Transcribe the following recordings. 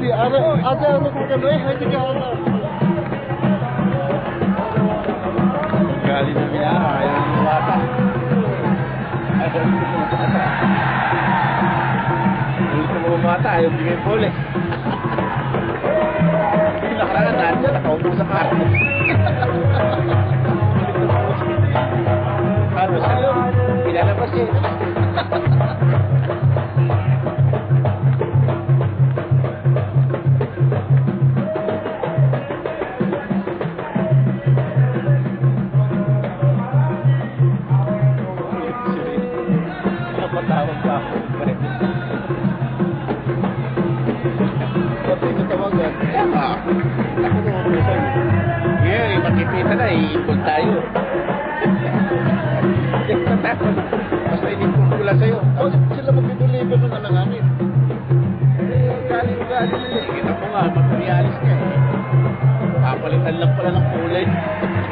Abi ada mata, ayo bikin boleh. Andy.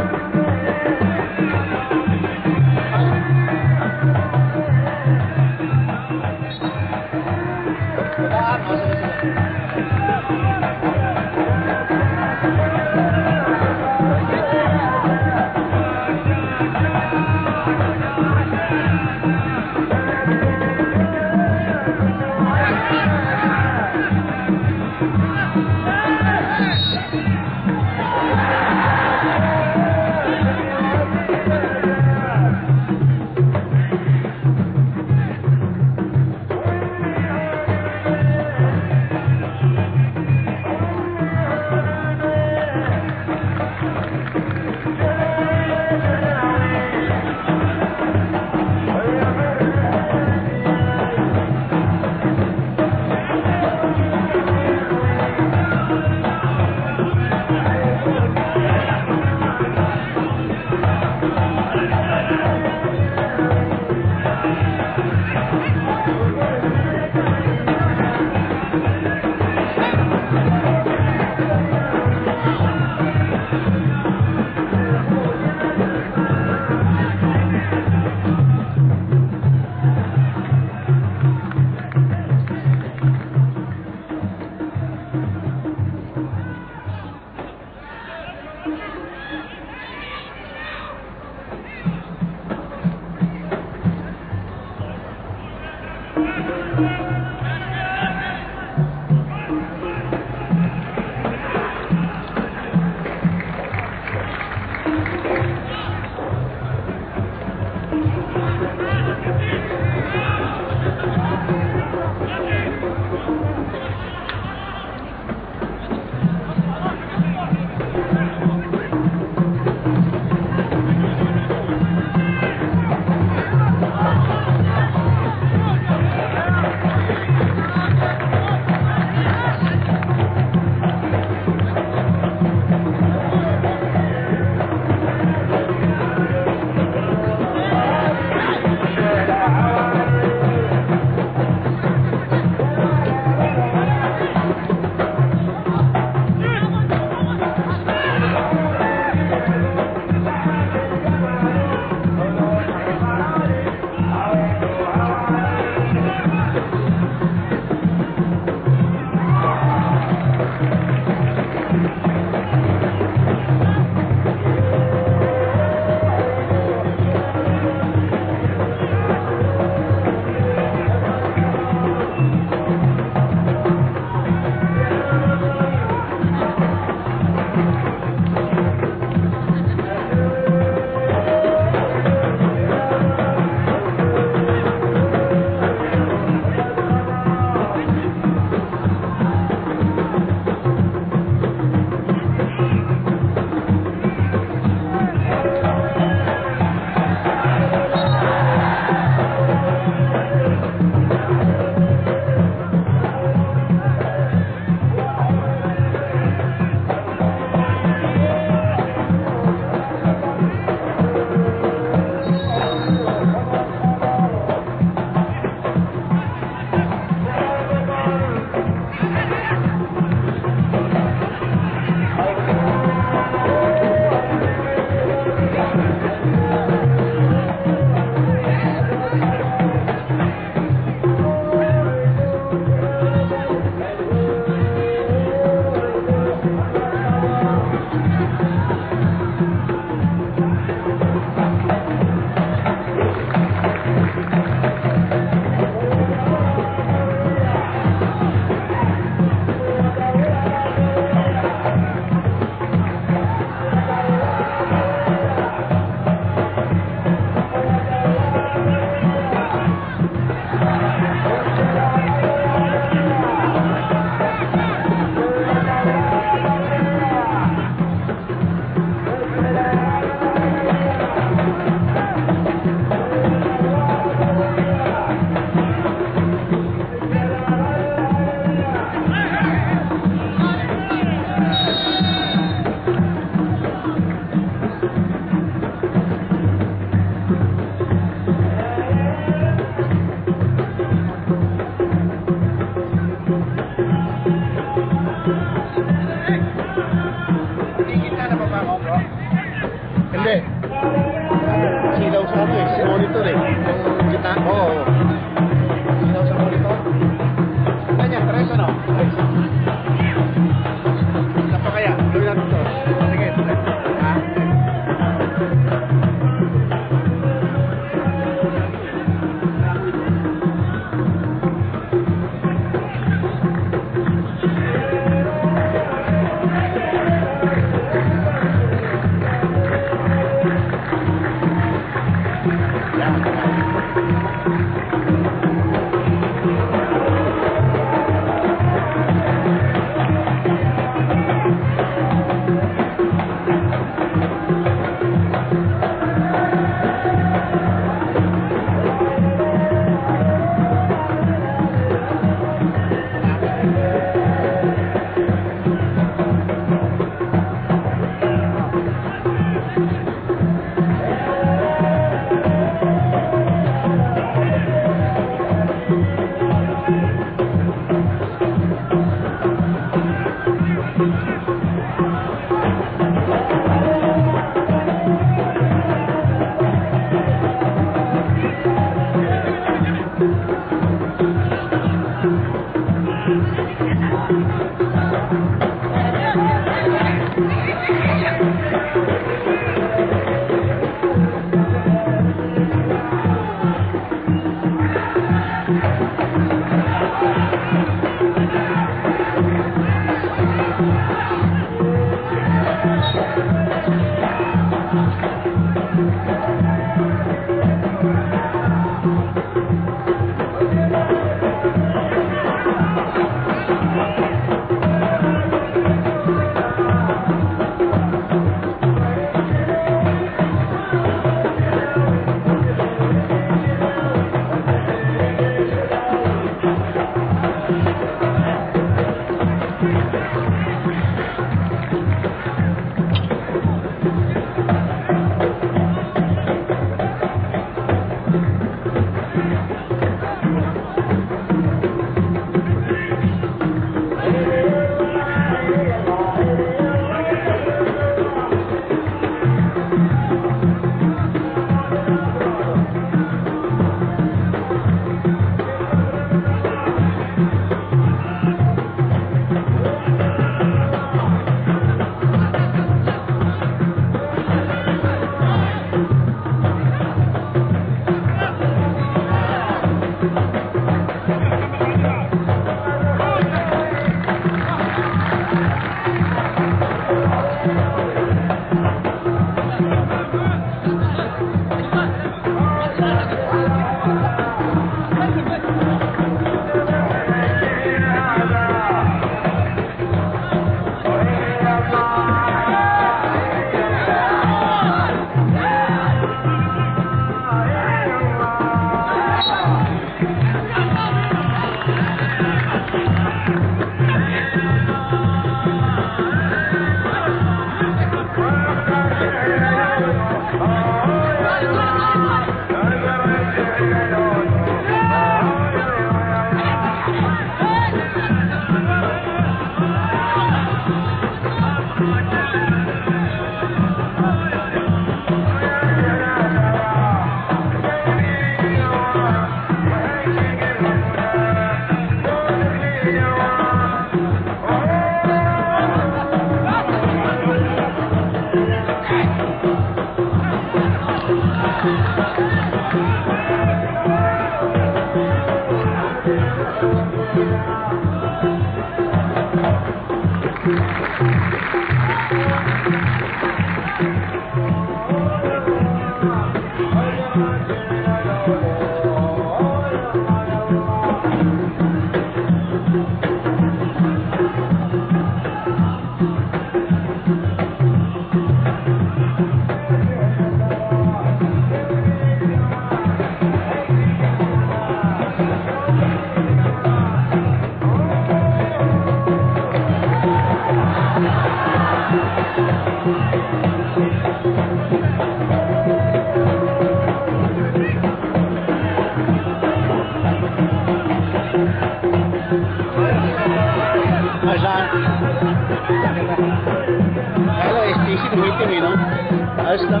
Ayos lang.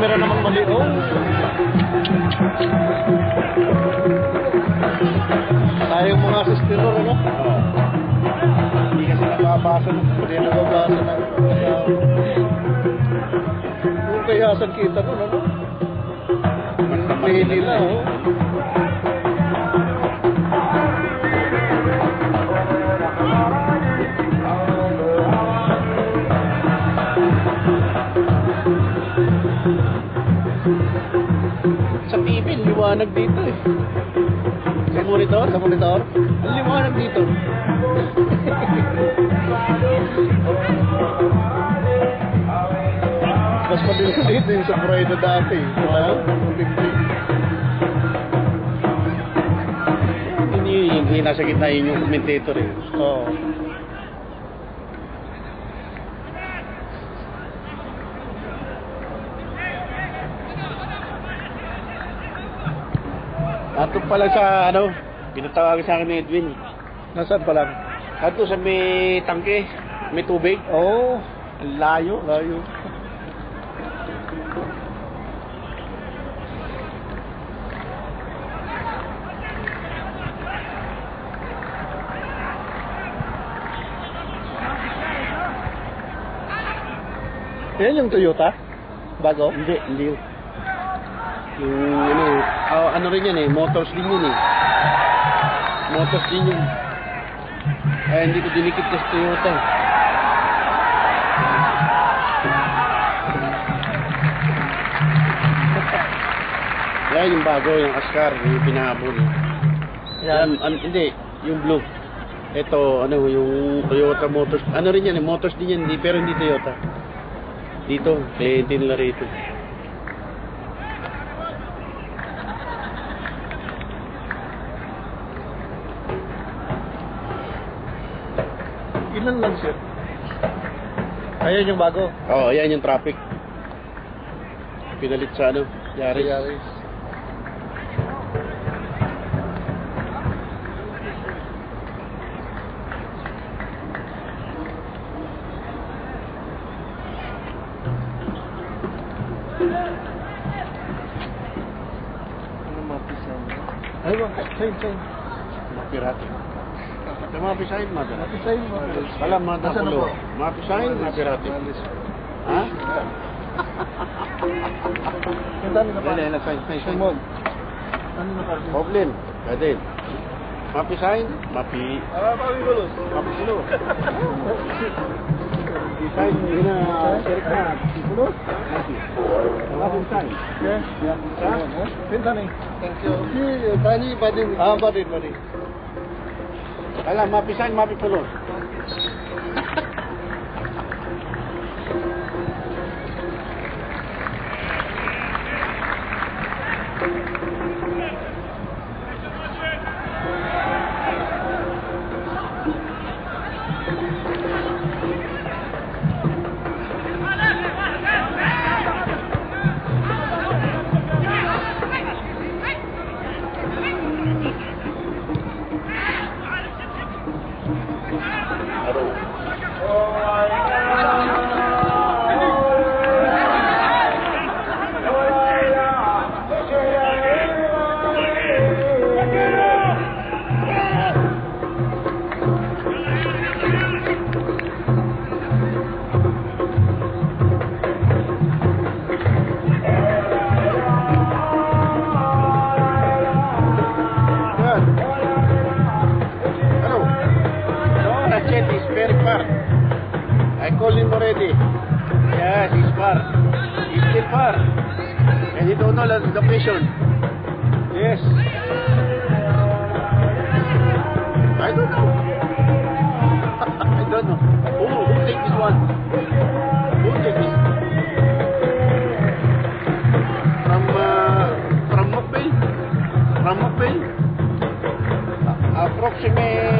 camera naman mali. Oh. Tayong mga sistero, ano? Hindi kasi nababasa ng hindi nababasa ng Yung kayasan kita nun, ano? Pili na, oh. Sa monitor? Liwanag dito. Mas madilim dito yung sa Florida dati. Diba? Hindi hindi nasa gitna yun yung commentator eh. Oo. Ato pala sa ano, pinatawagan sa akin ni Edwin. Nasaan pa lang? Ato sa may tangke, may tubig. Oo. Oh, Ang layo. layo. Yan yung Toyota? Bago? Hindi, hindi yun. Yung ano, ah, ano rin yan eh, motors din yun eh. Motors din yun. Kaya hindi ko dinikit sa Toyota. Yan yung bago, yung Ascar, yung pinahabol. Yan, an, hindi, yung blue. Ito, ano, yung Toyota Motors. Ano rin yan, eh, Motors din yan, hindi, pero hindi Toyota. Dito, kliyente nila rito. Ayan yung bago. Oo, oh, ayan yung traffic. Pinalit sa ano, Yaris. Yaris. mga Bisaya madara. Bisaya madara. Wala mga tapulo. Mga Bisaya madirati. Ha? Ang dami na pa. Dali, nagpa-inspection. Problem. Kadil. Mapisain? Mapi... Ah, mapi gulo. Mapi gulo. Mapisain, hindi na... Serik na. Gulo? Mapi. Mapisain. Yes. Thank you. Tani, badin. Ah, badin, badin. Alam, mapisan, mapipulos. Far. I called him already. Yes, he's far. He's still far. And he don't know the location. Yes. I don't know. I don't know. Who, who take this one? Who take this? From, uh, from Mokbel? From Mokbel? approximate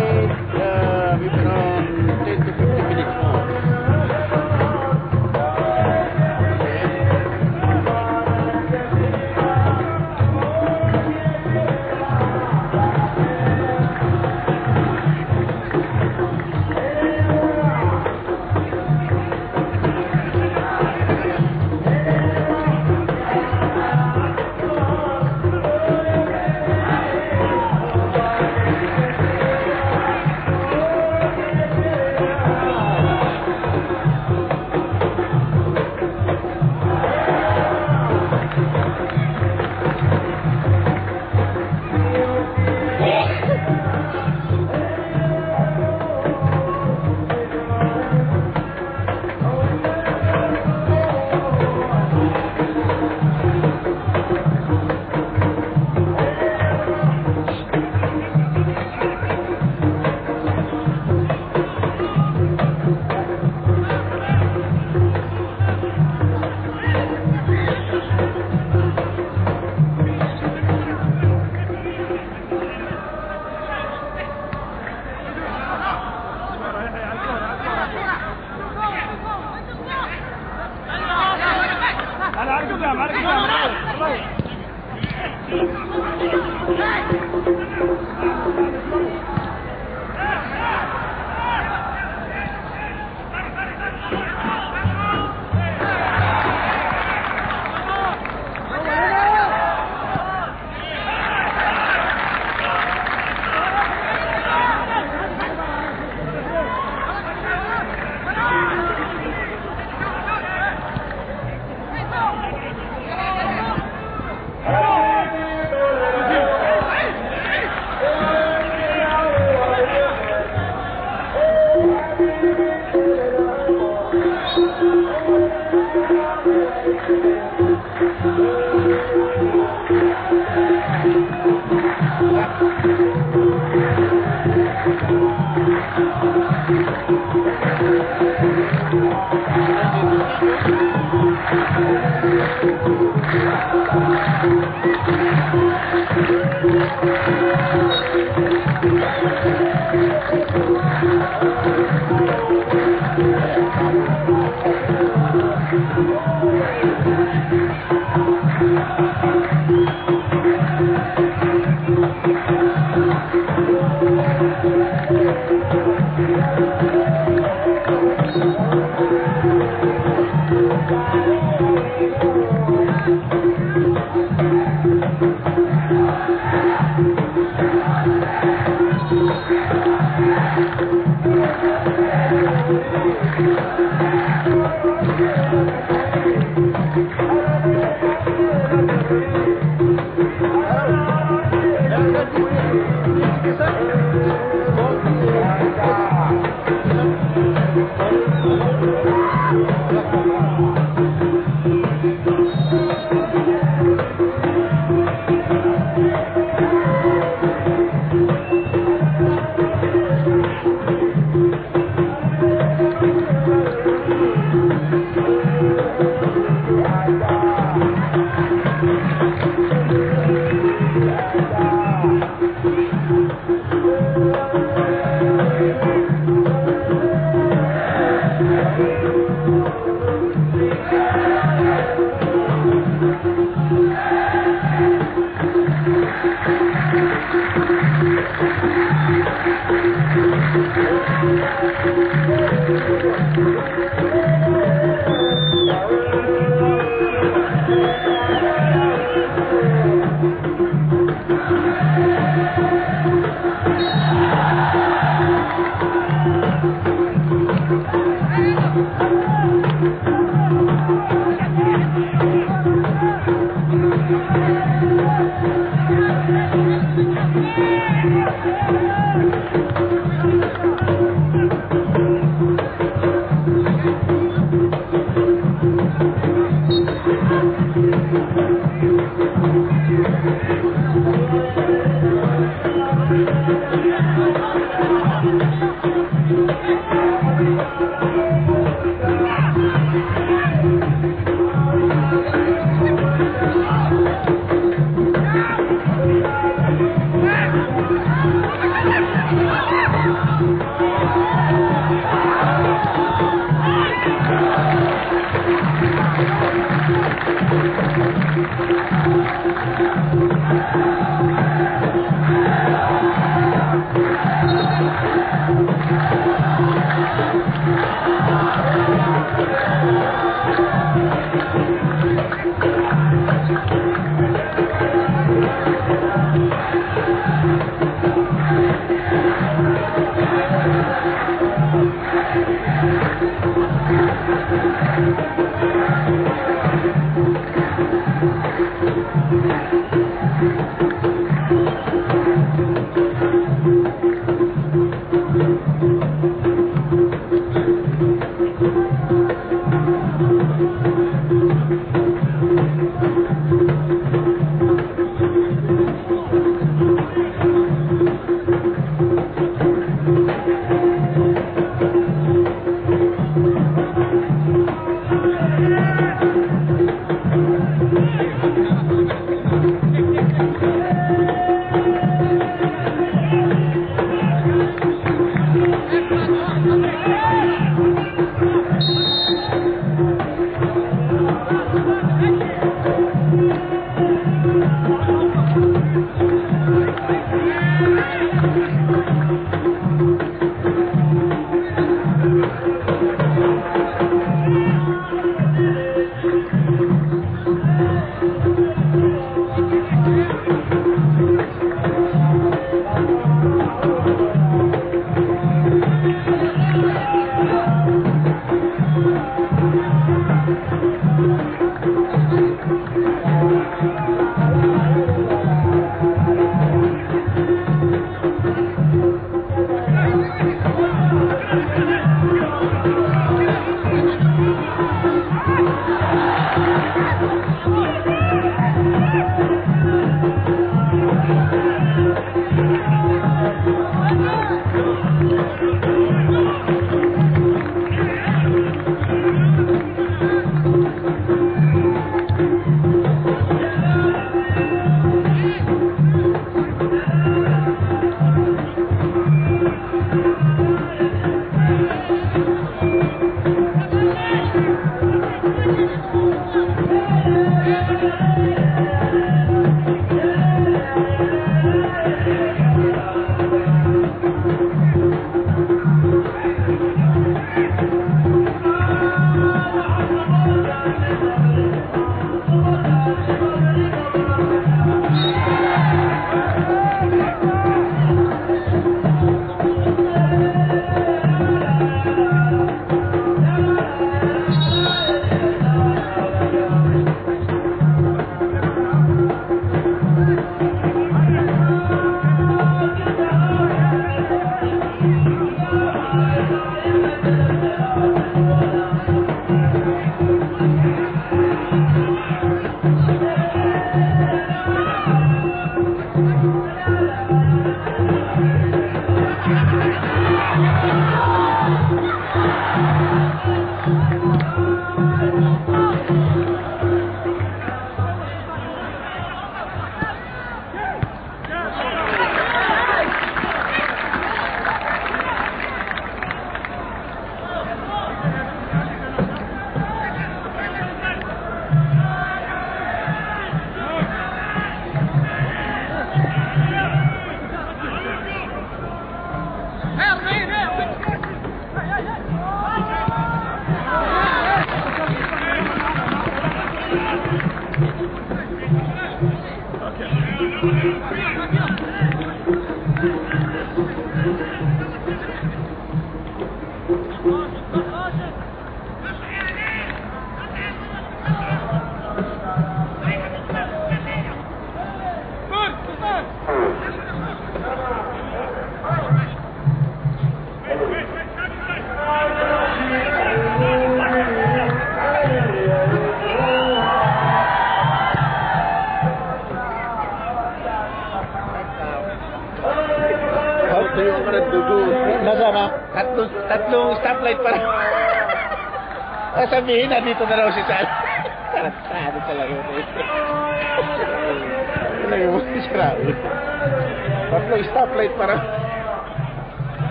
Sabihin na dito na raw si.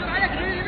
Grüne.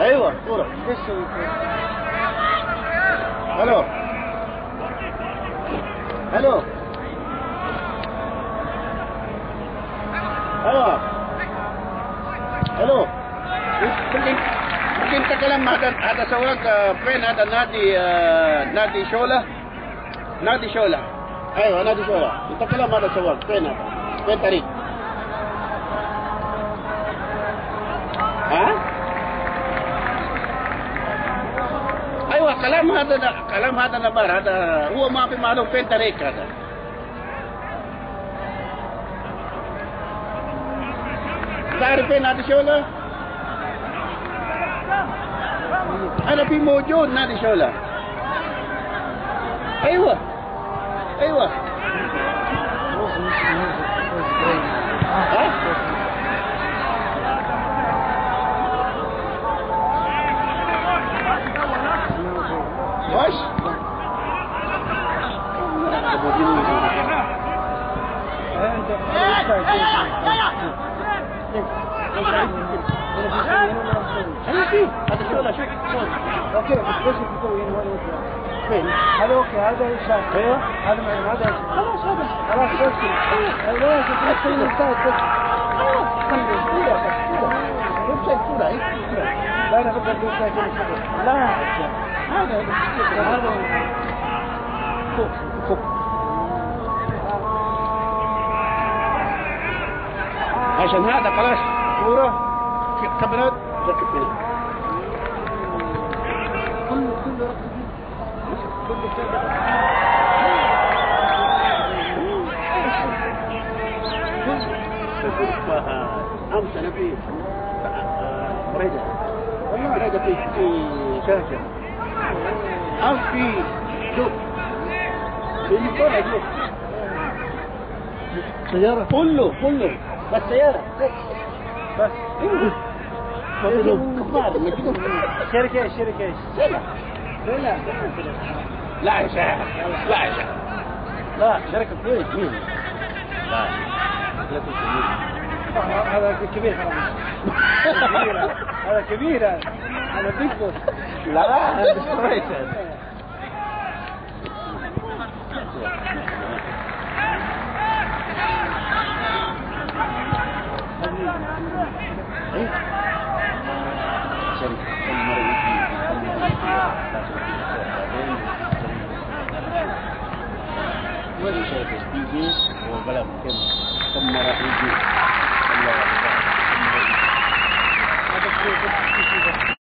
أيوه. صوره إيش؟ ألو ألو أيوه ألو ممكن ممكن تكلم هذا هذا سواق آه، فين هذا؟ نادي آه، نادي شولة؟ نادي شولة. أيوه نادي شولة. تكلم هذا سواق فين هذا؟ فين طريق؟ هذا كلام هذا نبار هذا هو ما في معلوم فين طريق هذا. تعرف فين هذا شغله؟ أنا في موجود نادي شغله أيوه أيوه. في هذا أوكي بس إيش تسوي هنا وين؟ فين؟ هذا أوكي هذا شاف أيوه هذا معلوم هذا خلاص هذا. خلاص بس كذا لا تسوي ويب سايت بس. خلي صورة ويب سايت صورة إيه صورة لا أنا بدي سايت هنا شغل لا هذا هذا فوق فوق عشان هذا خلاص. صورة كاميرات ركب هنا أمس أنا في والله رجع في شاشة أمس في شوف في طلع شوف سيارة. كله كله. بس سيارة. بس. كفار. شركة. شركة. إيش؟ سيارة لا يا شيخ لا يا شيخ. لا شركة كويس مين لا. هذا كبير هذا. كبير هذا. بوس لا هذا كويس الحديث وبلغ كم ثم رأيت الله أكبر